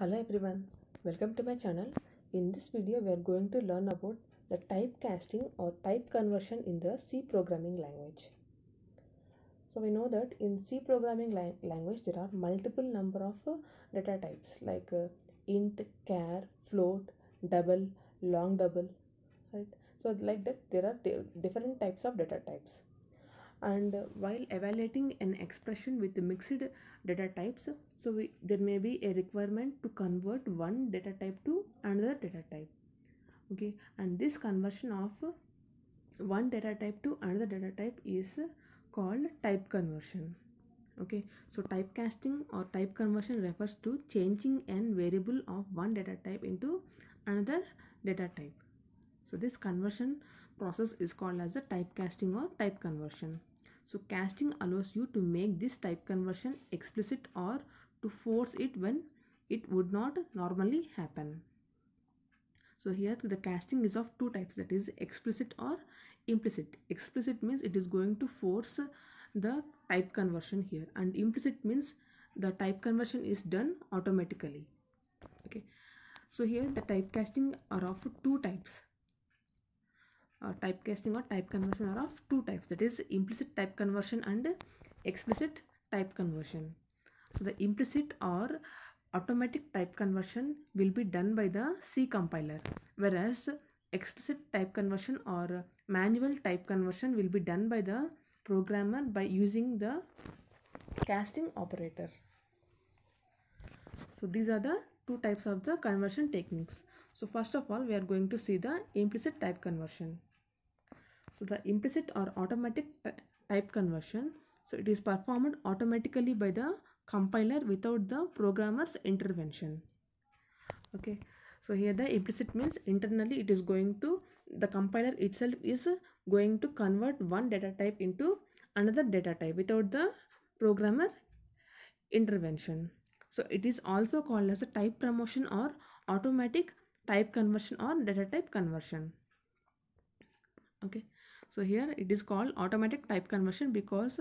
Hello everyone, welcome to my channel. In this video, we are going to learn about the typecasting or type conversion in the C programming language. So we know that in C programming lang- language there are multiple number of uh, data types like uh, int, char, float, double, long double, right? So like that there are different types of data types and while evaluating an expression with mixed data types so we, there may be a requirement to convert one data type to another data type. Okay and this conversion of one data type to another data type is called type conversion. Okay so typecasting or type conversion refers to changing an variable of one data type into another data type. So this conversion process is called as the typecasting or type conversion. So casting allows you to make this type conversion explicit or to force it when it would not normally happen. So here the casting is of two types that is explicit or implicit. Explicit means it is going to force the type conversion here and implicit means the type conversion is done automatically. Okay. So here the typecasting are of two types uh, typecasting or type conversion are of two types. That is implicit type conversion and explicit type conversion. So the implicit or automatic type conversion will be done by the c compiler whereas explicit type conversion or manual type conversion will be done by the programmer by using the casting operator. So these are the two types of the conversion techniques. So first of all we are going to see the implicit type conversion so the implicit or automatic type conversion, so it is performed automatically by the compiler without the programmer's intervention. Okay, so here the implicit means internally it is going to the compiler itself is going to convert one data type into another data type without the programmer intervention. So it is also called as a type promotion or automatic type conversion or data type conversion. Okay so here it is called automatic type conversion because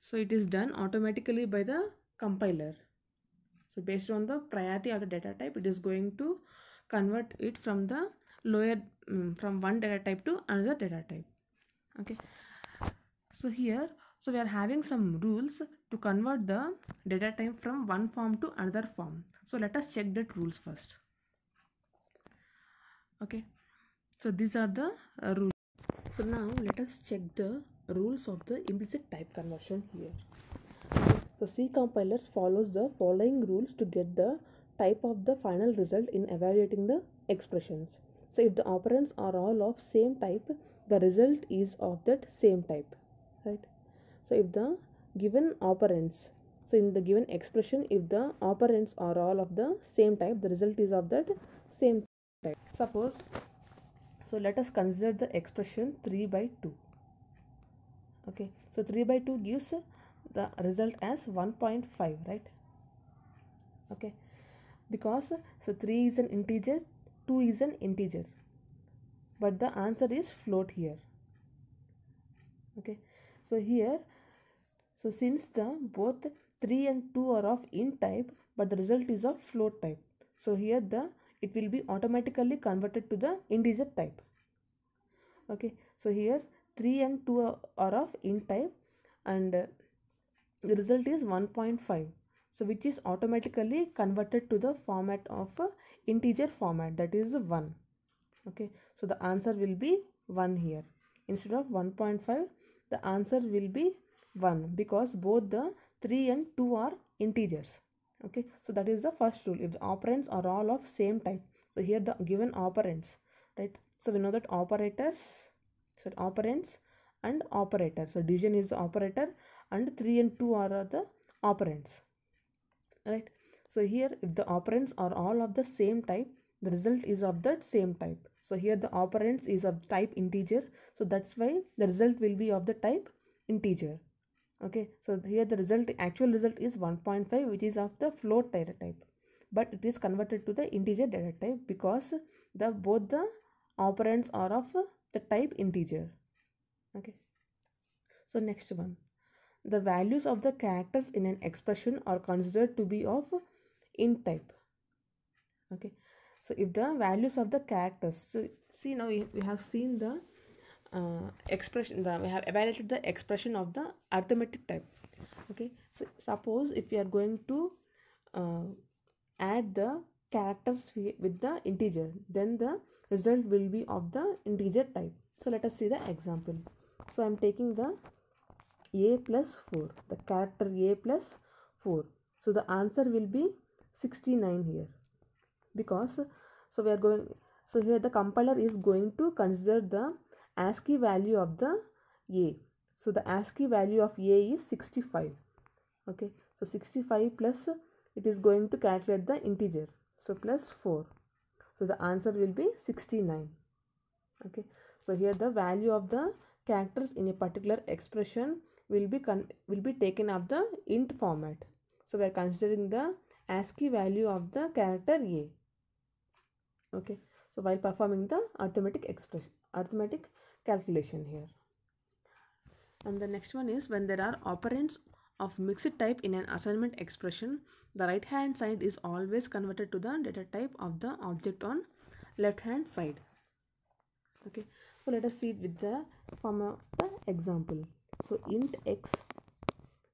so it is done automatically by the compiler. So based on the priority of the data type it is going to convert it from the lower mm, from one data type to another data type. Okay. So here so we are having some rules to convert the data type from one form to another form. So let us check that rules first. Okay. So these are the uh, rules so now let us check the rules of the implicit type conversion here. So C compilers follows the following rules to get the type of the final result in evaluating the expressions. So if the operands are all of same type, the result is of that same type, right? So if the given operands, so in the given expression, if the operands are all of the same type, the result is of that same type. Suppose so let us consider the expression 3 by 2. Okay, so 3 by 2 gives the result as 1.5, right? Okay, because so 3 is an integer, 2 is an integer, but the answer is float here. Okay, so here, so since the both 3 and 2 are of int type, but the result is of float type. So here the it will be automatically converted to the integer type. Okay so here 3 and 2 are, of int type and uh, the result is 1.5 so which is automatically converted to the format of uh, integer format that is 1 okay so the answer will be 1 here. Instead of 1.5 the answer will be 1 because both the 3 and 2 are integers okay so that is the first rule. If the operands are all of same type so here the given operands right? So we know that operators so operands and operator. So division is the operator and 3 and 2 are the operands right? So here if the operands are all of the same type the result is of that same type. So here the operands is of type integer. So that's why the result will be of the type integer okay so here the result actual result is 1.5 which is of the float data type. But it is converted to the integer data type because the both the operands are of the type integer. Okay. So next one. The values of the characters in an expression are considered to be of int type. Okay. So if the values of the characters so see now we, we have seen the uh, expression the we have evaluated the expression of the arithmetic type. Okay? So suppose if we are going to uh, add the characters with the integer then the result will be of the integer type. So let us see the example. So i'm taking the a plus 4 the character a plus 4 so the answer will be 69 here. Because so we are going so here the compiler is going to consider the ASCII value of the A. So the ASCII value of A is 65. Okay. So 65 plus it is going to calculate the integer. So plus 4. So the answer will be 69. Okay. So here the value of the characters in a particular expression will be will be taken of the int format. So we are considering the ASCII value of the character A. Okay. So while performing the arithmetic expression, arithmetic calculation here. And the next one is when there are operands of mixed type in an assignment expression, the right hand side is always converted to the data type of the object on left hand side. Okay, so let us see with the form of the example. So int x,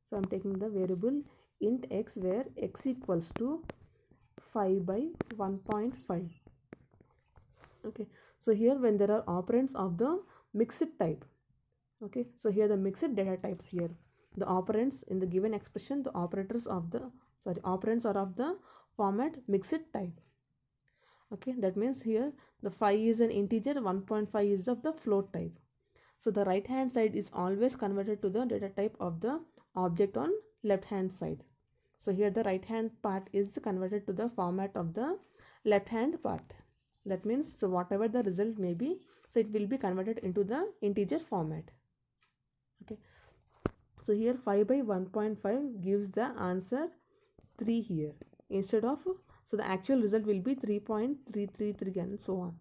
so I'm taking the variable int x where x equals to 5 by 1.5 okay so here when there are operands of the mixed type okay so here the mixed data types here the operands in the given expression the operators of the sorry operands are of the format mixed type okay. That means here the 5 is an integer 1.5 is of the float type. So the right hand side is always converted to the data type of the object on left hand side. So here the right hand part is converted to the format of the left hand part that means so whatever the result may be so it will be converted into the integer format. Okay. So here 5 by 1.5 gives the answer 3 here instead of so the actual result will be 3.333 and so on.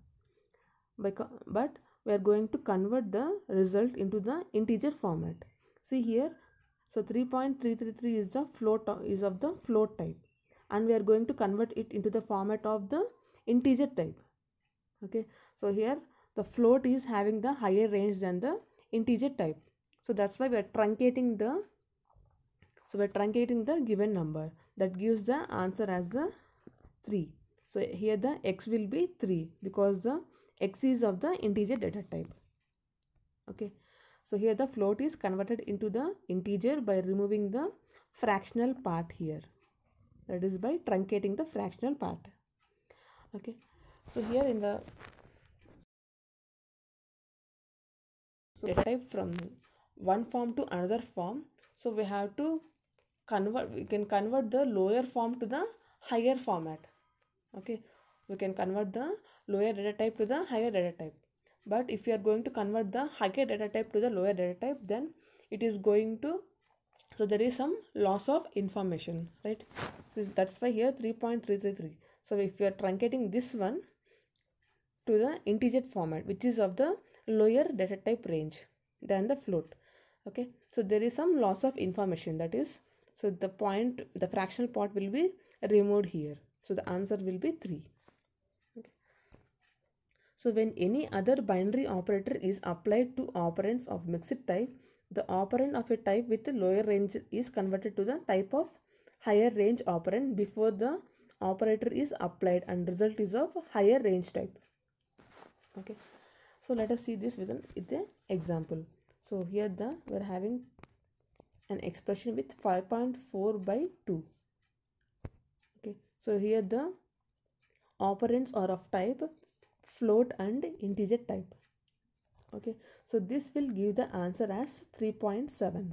But we are going to convert the result into the integer format. See here so 3.333 is the float is of the float type. And we are going to convert it into the format of the integer type okay. So here the float is having the higher range than the integer type. So that's why we are truncating the so we're truncating the given number. That gives the answer as the 3 so here the x will be 3 because the x is of the integer data type. Okay. So here the float is converted into the integer by removing the fractional part here. That is by truncating the fractional part. Okay so here in the so data type from one form to another form. So we have to convert we can convert the lower form to the higher format. Okay? We can convert the lower data type to the higher data type. But if you are going to convert the higher data type to the lower data type then it is going to so there is some loss of information right? So that's why here 3.333 so if you are truncating this one to the integer format which is of the lower data type range than the float okay so there is some loss of information that is so the point the fractional part will be removed here so the answer will be 3 okay. so when any other binary operator is applied to operands of mixed type the operand of a type with the lower range is converted to the type of higher range operand before the operator is applied and result is of higher range type. Okay. So let us see this with an with example. So here the we're having an expression with 5.4 by 2 okay. So here the operands are of type float and integer type. Okay. So this will give the answer as 3.7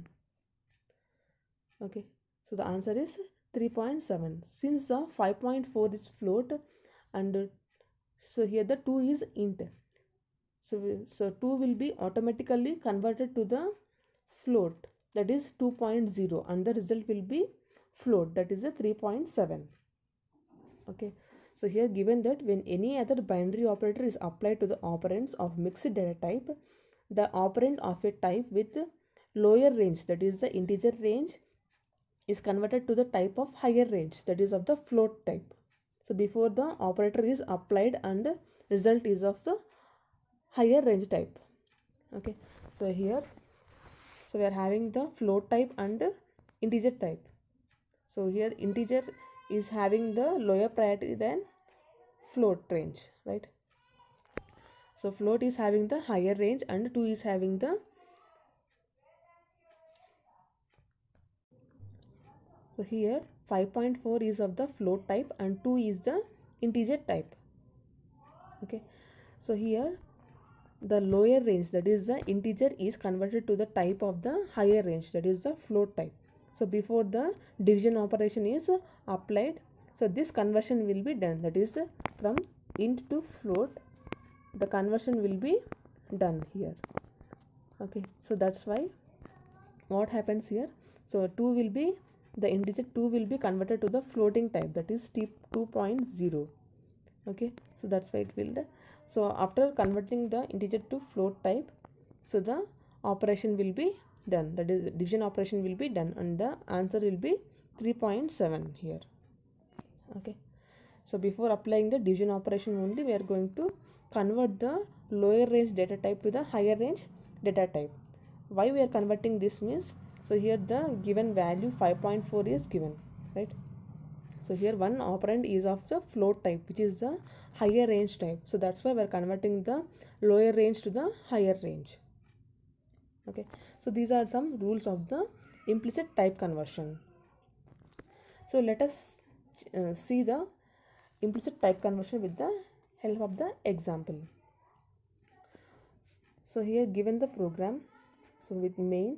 okay. So the answer is 3.7 since the 5.4 is float and uh, so here the 2 is int. So so 2 will be automatically converted to the float. That is 2.0 and the result will be float. That is a 3.7 okay. So here given that when any other binary operator is applied to the operands of mixed data type the operand of a type with lower range that is the integer range is converted to the type of higher range that is of the float type. So before the operator is applied and result is of the higher range type. Okay. So here so we are having the float type and integer type. So here integer is having the lower priority than float range right? So float is having the higher range and 2 is having the so here 5.4 is of the float type and 2 is the integer type. Okay. So here the lower range that is the integer is converted to the type of the higher range that is the float type. So before the division operation is applied so this conversion will be done. That is from int to float the conversion will be done here. Okay. So that's why what happens here? So 2 will be the integer 2 will be converted to the floating type that is t 2.0 okay so that's why it will the so after converting the integer to float type so the operation will be done. That is division operation will be done and the answer will be 3.7 here. Okay so before applying the division operation only we are going to convert the lower range data type to the higher range data type. Why we are converting this means so here the given value 5.4 is given right? So here one operand is of the float type which is the higher range type. So that's why we are converting the lower range to the higher range. Okay. So these are some rules of the implicit type conversion. So let us uh, see the implicit type conversion with the help of the example. So here given the program so with main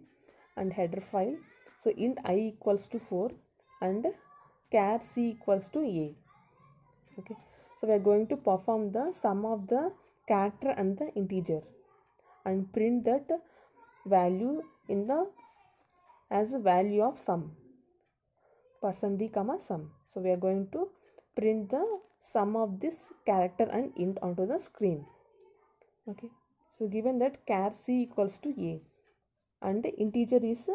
and header file. So int i equals to 4 and char c equals to a. Okay. So we are going to perform the sum of the character and the integer and print that value in the as a value of sum. Percent d comma sum. So we are going to print the sum of this character and int onto the screen. Okay. So given that char c equals to a and integer is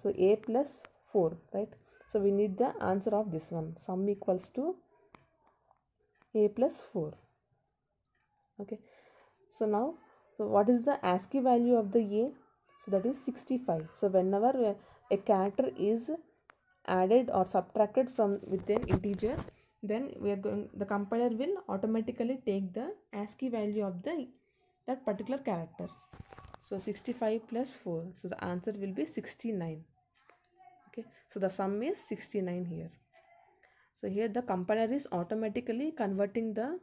so a plus 4 right so we need the answer of this one sum equals to a plus 4 okay so now so what is the ASCII value of the A? So that is 65. So whenever a character is added or subtracted from within integer, then we are going the compiler will automatically take the ASCII value of the that particular character. So 65 plus 4. So the answer will be 69. Okay. So the sum is 69 here. So here the compiler is automatically converting the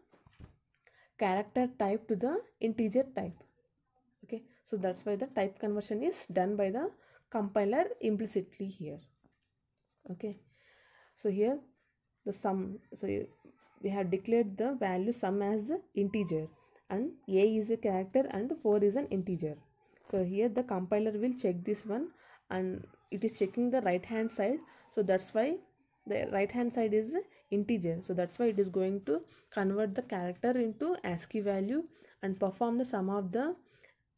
character type to the integer type okay so that's why the type conversion is done by the compiler implicitly here okay so here the sum so we have declared the value sum as the integer and a is a character and 4 is an integer so here the compiler will check this one and it is checking the right hand side. So that's why the right hand side is integer. So that's why it is going to convert the character into ASCII value and perform the sum of the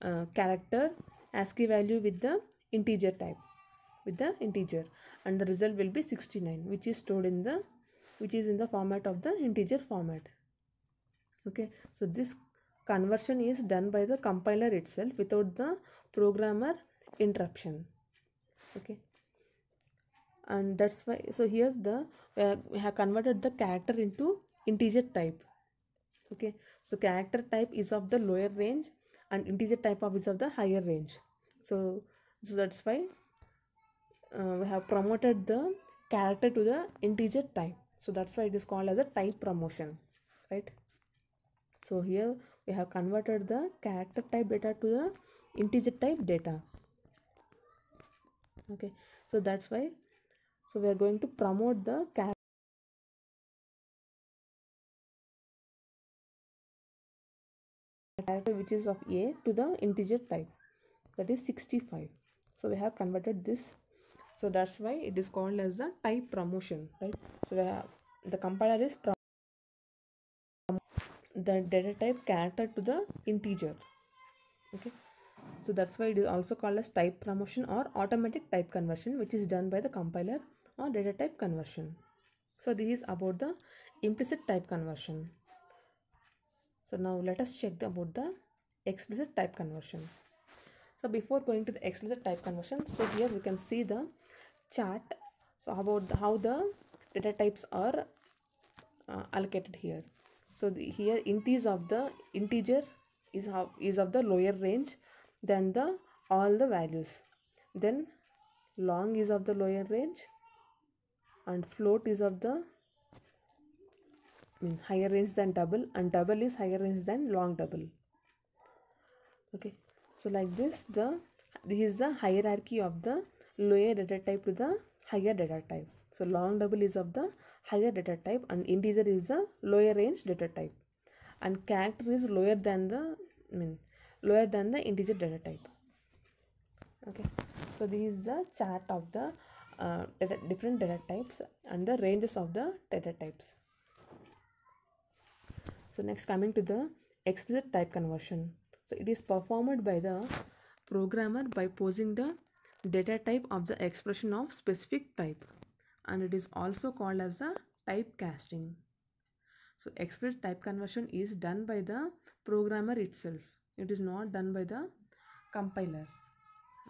uh, character ASCII value with the integer type with the integer. And the result will be 69 which is stored in the which is in the format of the integer format. Okay. So this conversion is done by the compiler itself without the programmer interruption. Okay. And that's why so here the uh, we have converted the character into integer type. Okay. So character type is of the lower range and integer type of is of the higher range. So, so that's why uh, we have promoted the character to the integer type. So that's why it is called as a type promotion. Right? So here we have converted the character type data to the integer type data. Okay so that's why so we are going to promote the character which is of a to the integer type that is 65 so we have converted this. So that's why it is called as the type promotion right? So we have the compiler is the data type character to the integer. Okay. So that's why it is also called as type promotion or automatic type conversion which is done by the compiler or data type conversion. So this is about the implicit type conversion. So now let us check about the explicit type conversion. So before going to the explicit type conversion so here we can see the chart. So about how the data types are uh, allocated here so the, here int is of the integer is how is of the lower range than the all the values. Then long is of the lower range and float is of the mean, higher range than double and double is higher range than long double. Okay. So like this the this is the hierarchy of the lower data type to the higher data type. So long double is of the higher data type and integer is the lower range data type. And character is lower than the I mean lower than the integer data type. Okay. So this is the chart of the uh, data, different data types and the ranges of the data types. So next coming to the explicit type conversion. So it is performed by the programmer by posing the data type of the expression of specific type and it is also called as a typecasting so explicit type conversion is done by the programmer itself. It is not done by the compiler.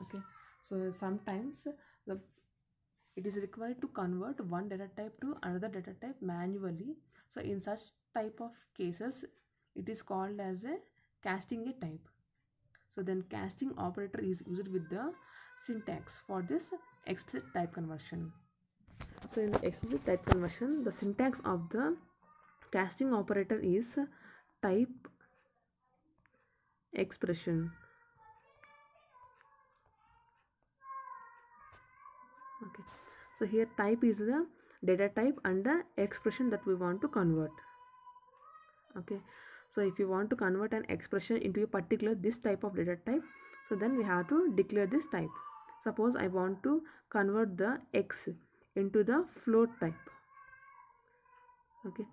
Okay. So sometimes the it is required to convert one data type to another data type manually. So in such type of cases it is called as a casting a type. So then casting operator is used with the syntax for this explicit type conversion so in the explicit type conversion the syntax of the casting operator is type expression. Okay. So here type is the data type and the expression that we want to convert. Okay. So if you want to convert an expression into a particular this type of data type so then we have to declare this type. Suppose i want to convert the x into the float type. Okay.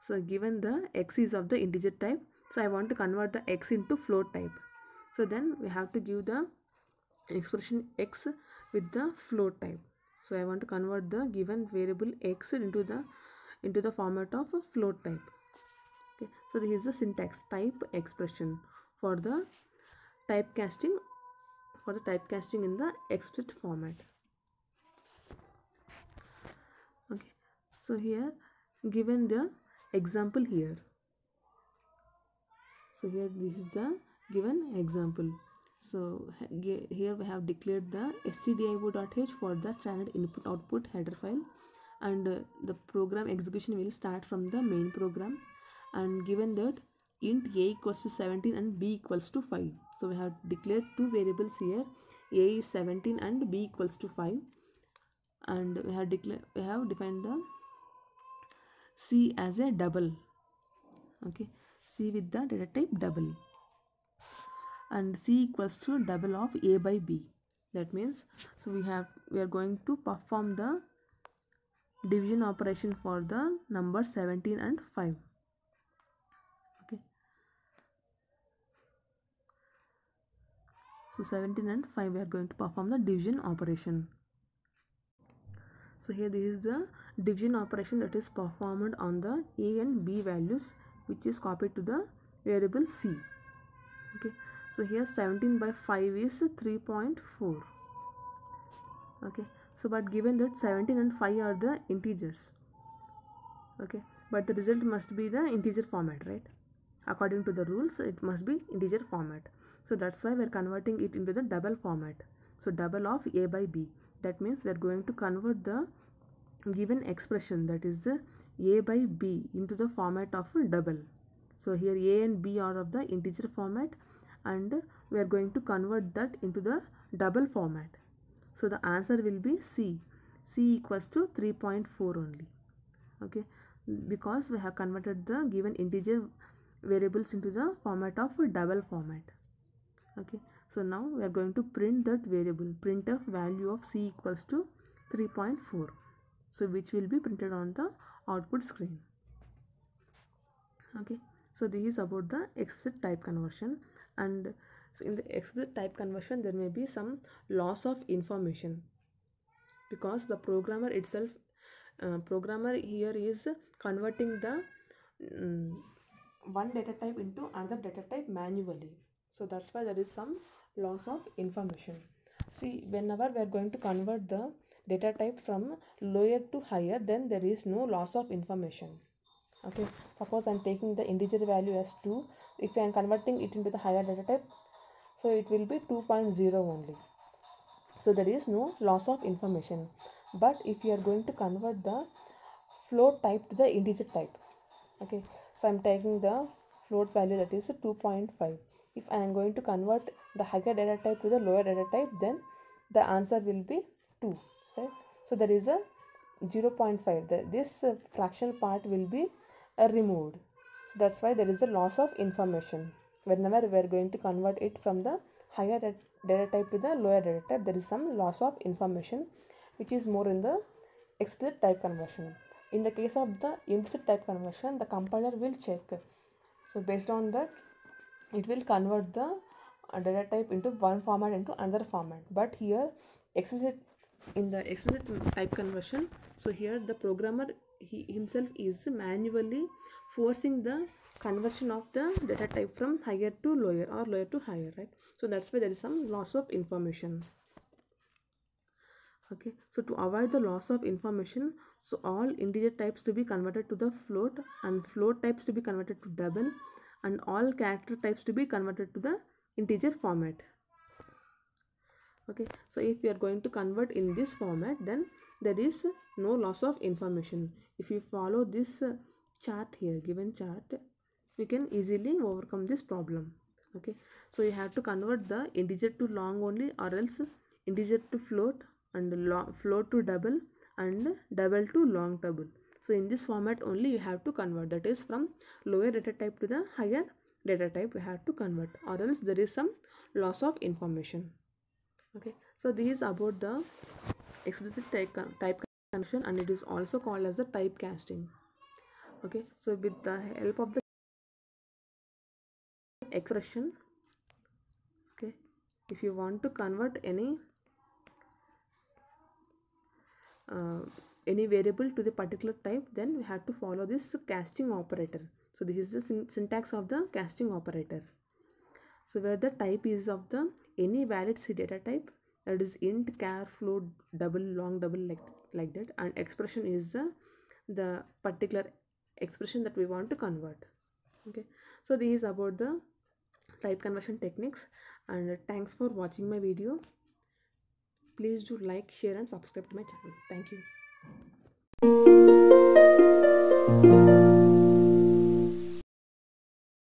So given the x is of the integer type so i want to convert the x into float type. So then we have to give the expression x with the float type. So i want to convert the given variable x into the into the format of a float type. Okay. So this is the syntax type expression for the typecasting for the typecasting in the explicit format okay so here given the example here. So here this is the given example. So here we have declared the stdio.h for the channel input output header file. And uh, the program execution will start from the main program. And given that int a equals to 17 and b equals to 5 so we have declared two variables here. A is 17 and b equals to 5 and we have declared we have defined the c as a double. Okay. C with the data type double. And c equals to double of a by b. That means so we have we are going to perform the division operation for the number 17 and 5 okay. So 17 and 5 we are going to perform the division operation. So here this is the division operation that is performed on the a and b values which is copied to the variable c. Okay. So here 17 by 5 is 3.4 okay. So but given that 17 and 5 are the integers. Okay. But the result must be the integer format right? According to the rules it must be integer format. So that's why we're converting it into the double format. So double of a by b. That means we're going to convert the given expression that is a by b into the format of double. So here a and b are of the integer format and we are going to convert that into the double format. So the answer will be c. C equals to 3.4 only. Okay? Because we have converted the given integer variables into the format of double format. Okay? So now we are going to print that variable printf value of c equals to 3.4 so which will be printed on the output screen. Okay. So this is about the explicit type conversion. And so in the explicit type conversion there may be some loss of information. Because the programmer itself uh, programmer here is converting the mm, one data type into another data type manually. So that's why there is some loss of information. See whenever we are going to convert the data type from lower to higher then there is no loss of information. Okay suppose i'm taking the integer value as 2 if i am converting it into the higher data type so it will be 2.0 only. So there is no loss of information. But if you are going to convert the float type to the integer type okay so i'm taking the float value that is 2.5 if i am going to convert the higher data type to the lower data type then the answer will be 2 right so there is a 0.5 the, this uh, fraction part will be uh, removed. So that's why there is a loss of information. Whenever we are going to convert it from the higher data type to the lower data type there is some loss of information which is more in the explicit type conversion. In the case of the implicit type conversion the compiler will check. So based on that it will convert the uh, data type into one format into another format. But here explicit in the explicit type conversion. So here the programmer he himself is manually forcing the conversion of the data type from higher to lower or lower to higher right? So that's why there is some loss of information. Okay. So to avoid the loss of information so all integer types to be converted to the float and float types to be converted to double and all character types to be converted to the integer format okay so if you are going to convert in this format then there is no loss of information. If you follow this uh, chart here given chart we can easily overcome this problem. Okay so you have to convert the integer to long only or else integer to float and long, float to double and double to long double. So in this format only you have to convert. That is from lower data type to the higher data type we have to convert or else there is some loss of information okay so this is about the explicit type, type conversion and it is also called as the type casting. Okay so with the help of the expression okay if you want to convert any uh, any variable to the particular type then we have to follow this casting operator. So this is the syn- syntax of the casting operator. So where the type is of the any valid c data type that is int char float double long double like like that and expression is the the particular expression that we want to convert. Okay. So this is about the type conversion techniques and uh, thanks for watching my video. Please do like share and subscribe to my channel. Thank you